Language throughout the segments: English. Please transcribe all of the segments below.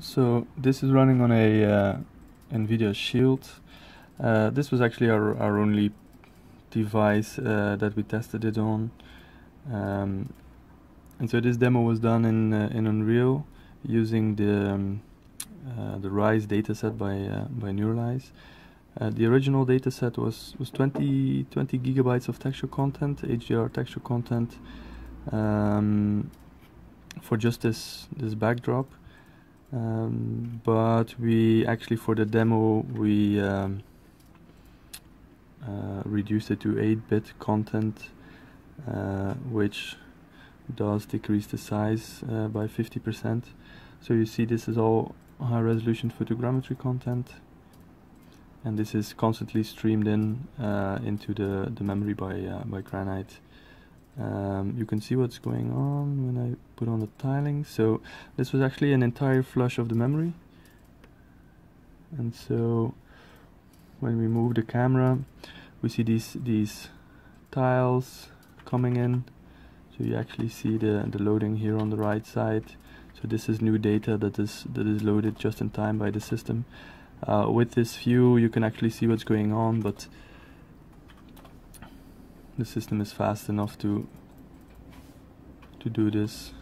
So this is running on a uh, NVIDIA Shield. Uh, this was actually our, our only device uh, that we tested it on. Um, and so this demo was done in, uh, in Unreal using the, um, uh, the Rise dataset by, uh, by Neuralise. the original dataset was, was 20, 20 gigabytes of texture content, HDR texture content, um, for just this, this backdrop um, but we actually for the demo we um, uh, reduced it to 8-bit content uh, which does decrease the size uh, by 50% so you see this is all high resolution photogrammetry content. And this is constantly streamed in uh, into the, the memory by, uh, by Granite um, you can see what's going on when I put on the tiling. So this was actually an entire flush of the memory. And so when we move the camera we see these these tiles coming in. So you actually see the, the loading here on the right side. So this is new data that is that is loaded just in time by the system. Uh, with this view you can actually see what's going on but the system is fast enough to to do this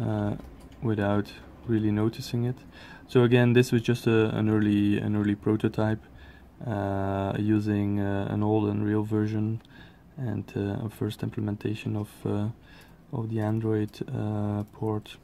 uh, without really noticing it. So again, this was just a, an early an early prototype uh, using uh, an old Unreal version and uh, a first implementation of uh, of the Android uh, port.